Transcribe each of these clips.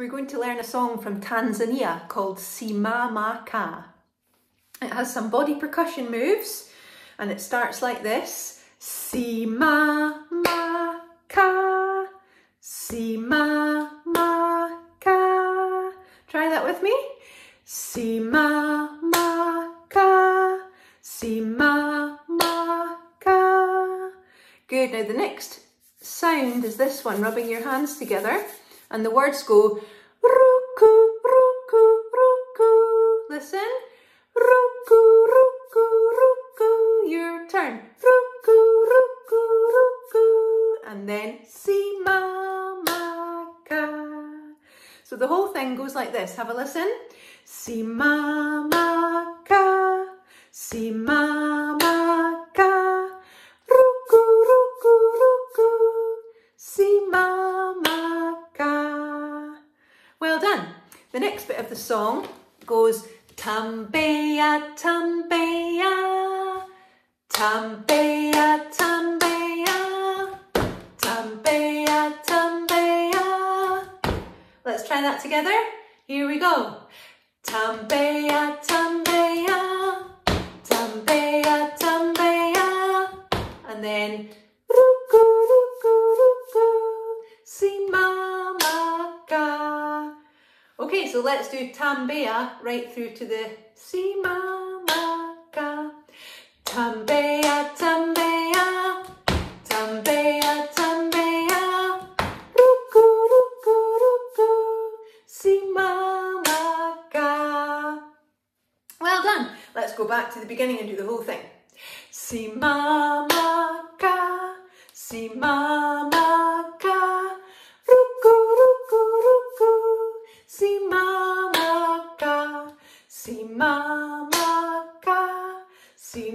we're going to learn a song from Tanzania called Simama Kaa. It has some body percussion moves and it starts like this. Simama Kaa, Simama Kaa. Try that with me. Simama Kaa, Simama Kaa. Good, now the next sound is this one, rubbing your hands together and the words go ruku, ruku, ruku. Listen. Ruku, ruku, ruku. Your turn. Ruku, ruku, ruku. And then si mama ka. So the whole thing goes like this. Have a listen. Si mama Well done. The next bit of the song goes Tambea, tambea, tambea, tambea, tambea, tambea. Let's try that together. Here we go. Tambea, tambea, so let's do tambea right through to the si mama ka. Tambea, tambea, tambea, tambea. Ruku, ruku, ruku, si mama ka. Well done. Let's go back to the beginning and do the whole thing. Si mama ka, si ka, si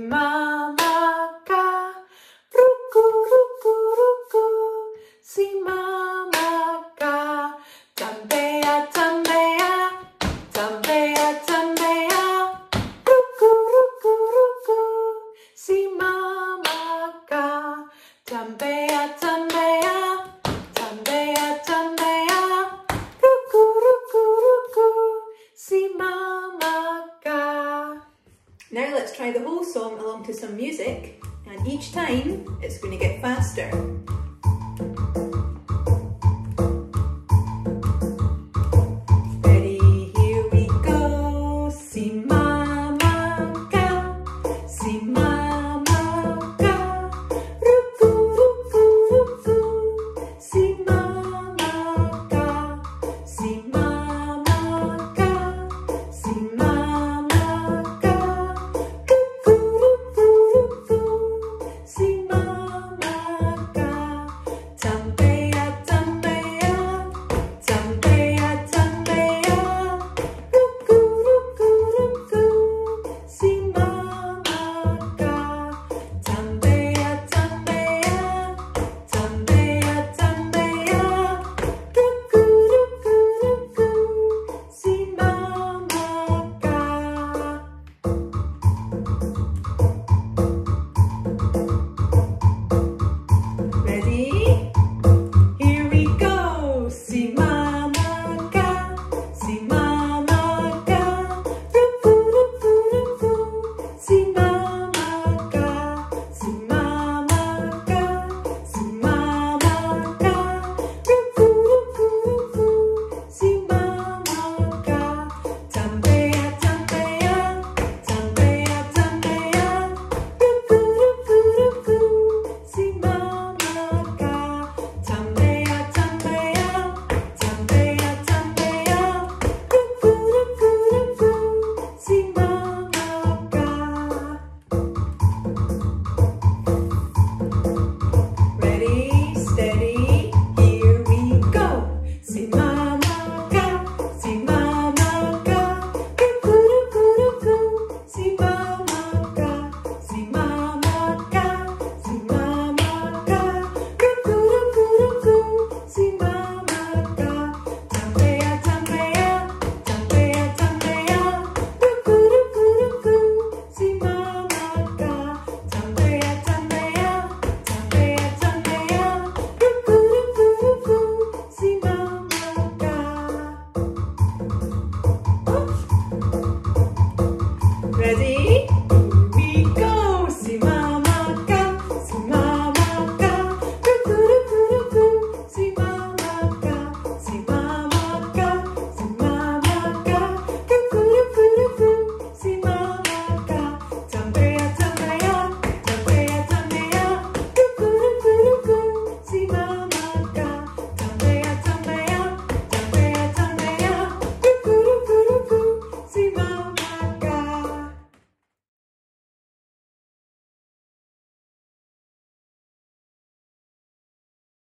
let's try the whole song along to some music and each time it's going to get faster.